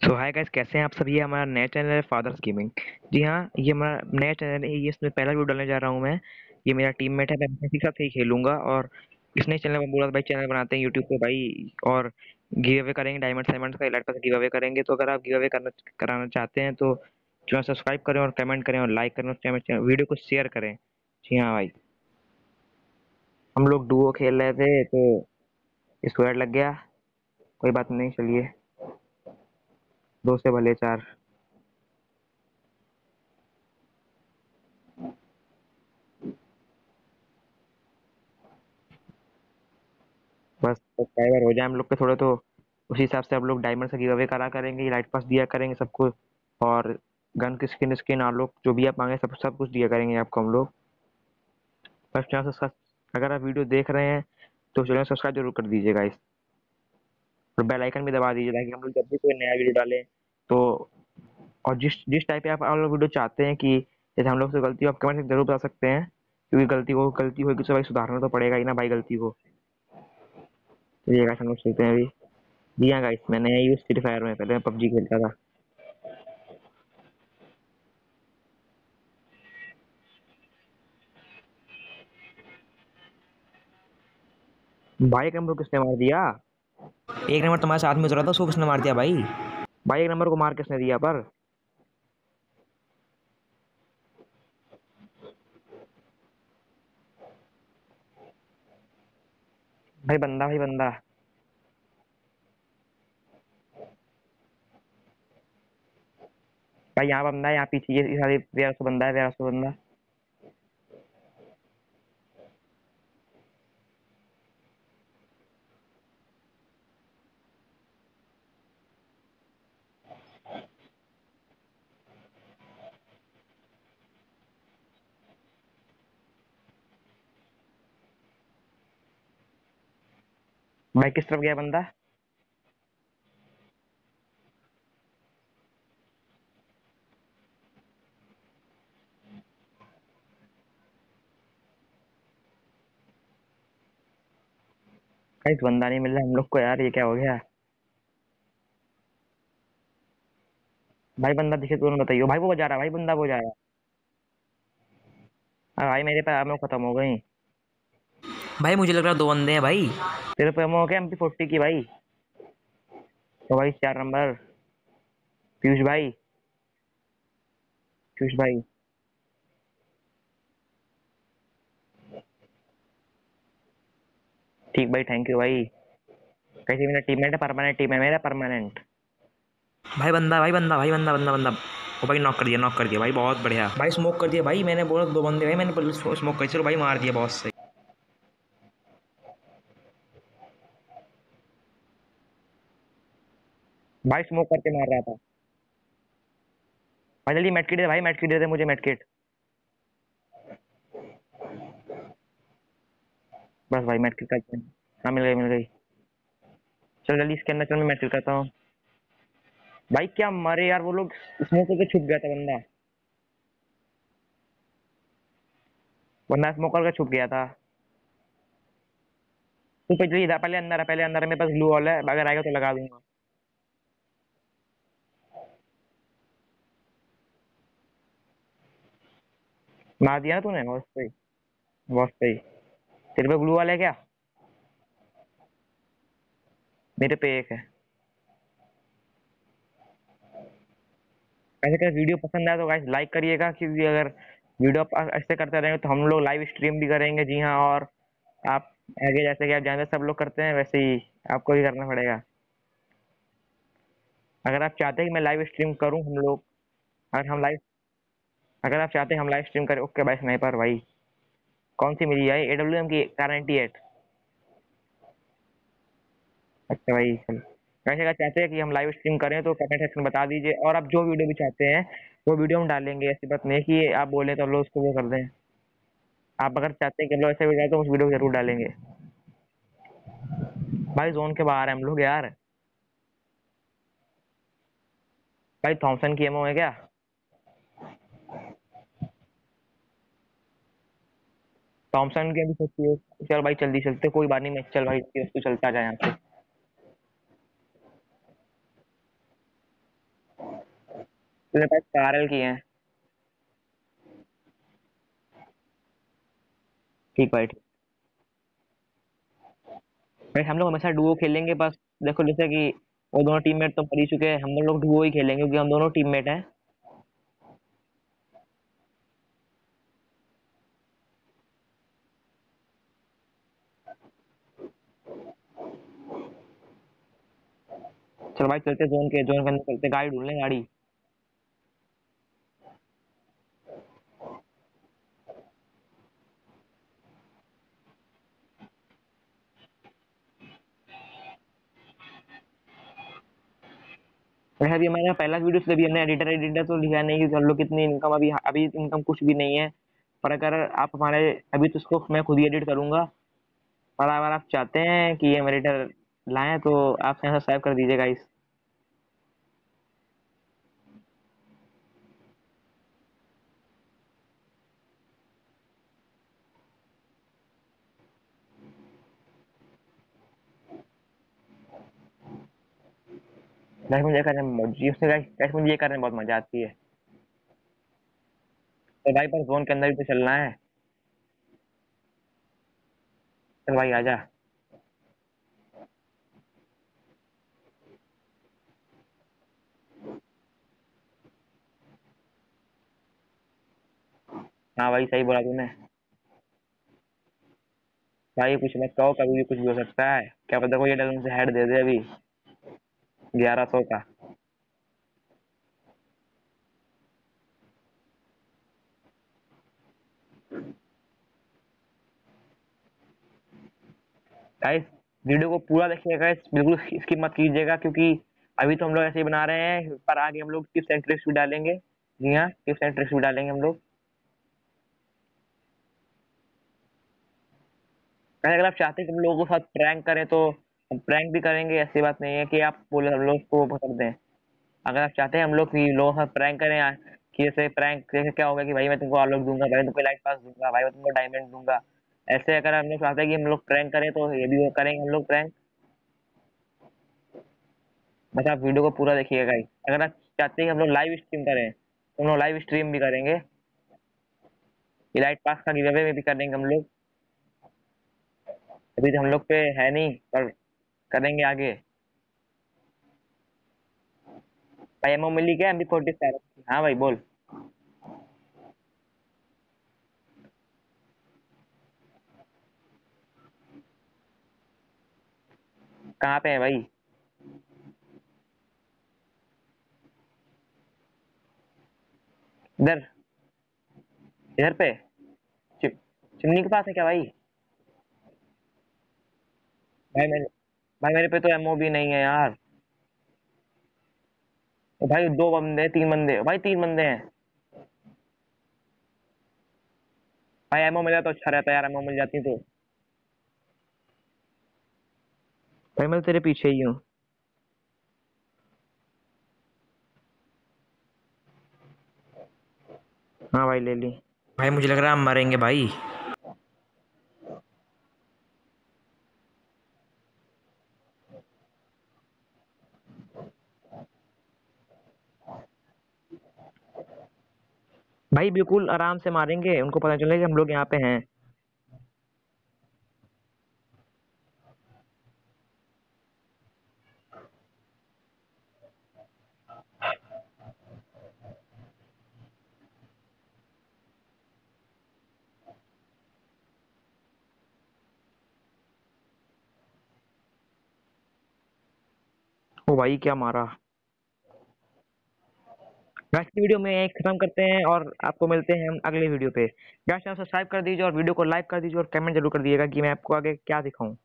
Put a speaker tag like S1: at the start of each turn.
S1: सो hi guys कैसे हैं आप सब ये हमारा नया चैनल है फादर्स गेमिंग जी हाँ ये हमारा नया चैनल है। ये इसमें पहला वीडियो डालने जा रहा हूँ मैं। ये मेरा टीम मेट है, मैं इसी साथ ही खेलूँगा और इसने चैनल में बोला भाई चैनल बनाते हैं यूट्यूब पे भाई और गिव अवे करेंगे डायमंड साइमंड का पास गिव अवे करेंगे। तो अगर आप गिव अवे करना, कराना चाहते हैं तो चैनल सब्सक्राइब करें और कमेंट करें और लाइक करें वीडियो को शेयर करें। जी हाँ भाई। हम लोग डुओ खेल रहे थे तो स्क्वाड लग गया। कोई बात नहीं, चलिए। दो से भले चार। बस सब्सक्राइबर हो जाए हम लोग के थोड़े तो उसी हिसाब से हम लोग डायमंड से गिव अवे करा करेंगे लाइट पास दिया करेंगे सबको और गन की स्किन स्किन आप लोग जो भी आप मांगे सब सब कुछ दिया करेंगे आपको हम लोग। बस, चैनल से अगर आप वीडियो देख रहे हैं तो चैनल सब्सक्राइब ज़रूर कर दीजिएगा इस और बेल आइकन भी दबा दीजिए ताकि हम लोग जब भी कोई नया वीडियो डालें तो और जिस जिस टाइप का आप लोग वीडियो चाहते हैं कि जैसे हम लोग से गलती हो, आप कमेंट ज़रूर बता सकते हैं, क्योंकि गलती हो, गलती होगी तो भाई सुधारना तो पड़ेगा ही ना भाई, गलती को तो ये हम लोग सीखते हैं अभी। जी हाँ गाइस मैंने यूज़ फ्री फायर में पहले मैं पबजी खेलता था। भाई एक नंबर किसने मार दिया?
S2: एक नंबर तुम्हारे साथ में उतरा था, उसको किसने मार दिया भाई?
S1: भाई, एक नंबर को मार किसने दिया पर? भाई, बंदा भाई बंदा। भाई, यहाँ बंदा है, यहाँ पीछे ये सारे, वेयर बंदा है, वेयर बंदा भाई किस तरफ़ गया बंदा? कहीं बंदा नहीं मिल रहा, हम लोग को यार, ये क्या हो गया? भाई बंदा दिखे तुरंत तो बताइयो भाई वो जा रहा भाई बंदा वो जा रहा भाई मेरे पे आमो खत्म हो गई।
S2: भाई मुझे लग रहा दो बंदे हैं भाई।
S1: तेरे पे हो गया एमपी फोर्टी की भाई। तो भाई चार नंबर पीयूष भाई। पीयूष भाई। ठीक भाई थैंक यू भाई। कैसे मेरा टीममेट है? परमानेंट टीम है मेरा परमानेंट
S2: भाई बंदा भाई बंदा भाई बंदा बंदा बंदा। ओ भाई नॉक कर दिया नॉक कर दिया। भाई बहुत बढ़िया। भाई स्मोक कर दिया। भाई मैंने बोला दो बंदे भाई मैंने स्मोक कर चलो भाई मार दिया बहुत सही
S1: भाई स्मोक करके मार रहा था। भाई जल्दी मेटकिट दे, भाई मेटकिट दे दे मुझे मेटकिट बस भाई मेटकिट का हाँ मिल गई मिल गई। चल जल्दी इसके अंदर, चल मैं मेटकिट करता हूँ। भाई क्या मारे यार, वो लोग स्मोक करके छुप गया था बंदा। बंदा स्मोक करके छुप गया था। तू पहले पहले अंदर है, पहले अंदर है, मेरे पास ग्लू वॉल है, अगर आएगा तो लगा दूँगा। मार दिया ना तूने बहुत सही बहुत सही तेरे पे ब्लू वाला है क्या? मेरे पे एक है। ऐसे अगर वीडियो पसंद आया तो गाइस लाइक करिएगा, क्योंकि अगर वीडियो आप ऐसे करते रहेंगे तो हम लोग लाइव स्ट्रीम भी करेंगे, जी हाँ और आप आगे जैसे कि आप जानते सब लोग करते हैं, वैसे ही आपको भी करना पड़ेगा। अगर आप चाहते हैं कि मैं लाइव स्ट्रीम करूँ हम लोग, अगर हम लाइव अगर आप चाहते हैं हम लाइव स्ट्रीम करें ओके भाई स्नाइपर भाई। कौन सी मिली? है एडब्ल्यू एम की नाइनटी एट अच्छा भाई वैसे अगर चाहते हैं कि हम लाइव स्ट्रीम करें तो कमेंट सेक्शन बता दीजिए। और आप जो वीडियो भी चाहते हैं, वो वीडियो हम डालेंगे, ऐसी बात नहीं कि आप बोले तो हम लोग उसको वो कर दें। आप अगर चाहते हैं कि हम लोग ऐसे वीडियो तो उस वीडियो ज़रूर डालेंगे। भाई जोन के बाहर है, हम लोग यार। भाई थॉमसन की एमओ है क्या? थॉमसन के भी सकती है चल भाई, जल्दी चलते, कोई बात नहीं, मैं चल भाई तू चलता जाए यहाँ से मेरे पास कारल की है। ठीक भाई ठीक। भाई, हम लोग हमेशा डुओ खेलेंगे, बस देखो जैसे कि वो दोनों टीममेट तो मर ही चुके हैं, हम लोग डुओ ही खेलेंगे, क्योंकि हम दोनों टीममेट हैं। चलो भाई चलते जोन के जोन के अंदर चलते गाड़ी ढूंढ लें गाड़ी। अभी हमारा पहला वीडियो से अभी हमने एडिटर एडिटर तो लिखा नहीं कि हम लोग कितनी इनकम अभी अभी इनकम कुछ भी नहीं है। पर अगर आप हमारे, अभी तो उसको मैं खुद ही एडिट करूँगा। पर अगर आप चाहते हैं कि ये एडिटर लाएँ तो आप सब्सक्राइब कर दीजिएगा इस गाइस मुझे करने में गाइस मुझे ये करने में बहुत मज़ा आती है। तो भाई, पर जोन के अंदर भी तो चलना है। चल भाई, आजा। हाँ भाई, सही बोला तूने। भाई, कुछ मत कहो, कभी भी कुछ भी हो सकता है। क्या पता कोई डर से हेड दे दे अभी। ग्यारह सौ का। गाइस वीडियो को पूरा देखिएगा बिल्कुल स्किप मत कीजिएगा, क्योंकि अभी तो हम लोग ऐसे ही बना रहे हैं। पर आगे हम लोग टिप्स एंड ट्रिक्स भी डालेंगे। जी हाँ टिप्स एंड ट्रिक्स भी डालेंगे हम लोग। अगर आप चाहते हैं कि हम लोगों के साथ प्रैंक करें तो हम प्रैंक भी करेंगे, ऐसी बात नहीं है कि आप बोले, हम लोग को कर दें। अगर आप चाहते हैं हम लोग कि लोगों के साथ प्रैंक करें कि जैसे प्रैंक जैसे क्या होगा कि भाई मैं तुमको आलोक दूँगा, भाई तुमको लाइट पास दूँगा, भाई मैं तुमको डायमंड दूँगा, ऐसे अगर हम लोग चाहते हैं कि हम लोग प्रैंक करें तो ये भी करेंगे हम लोग प्रैंक बस आप वीडियो को पूरा देखिएगा गाइस अगर आप चाहते हैं कि हम लोग लाइव स्ट्रीम करें तो हम लोग लाइव स्ट्रीम भी करेंगे। लाइट पास का गिवे में भी करेंगे हम लोग। अभी तो हम लोग पे है नहीं, पर करेंगे आगे। भाई मिली क्या एम बी फोर्टी सेवन हाँ भाई, बोल। कहाँ पे है भाई? इधर। इधर पे। चिमनी के पास है क्या भाई? भाई मेरे भाई मेरे पे तो एमओ भी नहीं है यार। भाई दो बंदे तीन बंदे भाई तीन बंदे हैं। भाई एमओ मिला तो अच्छा रहता है यार एमओ मिल जाती तो। भाई मैं तो तेरे पीछे ही हूँ। हाँ भाई ले ली।
S2: भाई मुझे लग रहा है हम मरेंगे भाई।
S1: भाई बिल्कुल आराम से मारेंगे। उनको पता चलेगा हम लोग यहाँ पे हैं। भाई, क्या मारा? आज की वीडियो में एक खत्म करते हैं और आपको मिलते हैं हम अगले वीडियो पे। गैस सब्सक्राइब कर दीजिए और वीडियो को लाइक कर दीजिए और कमेंट ज़रूर कर दीजिएगा कि मैं आपको आगे क्या दिखाऊँ।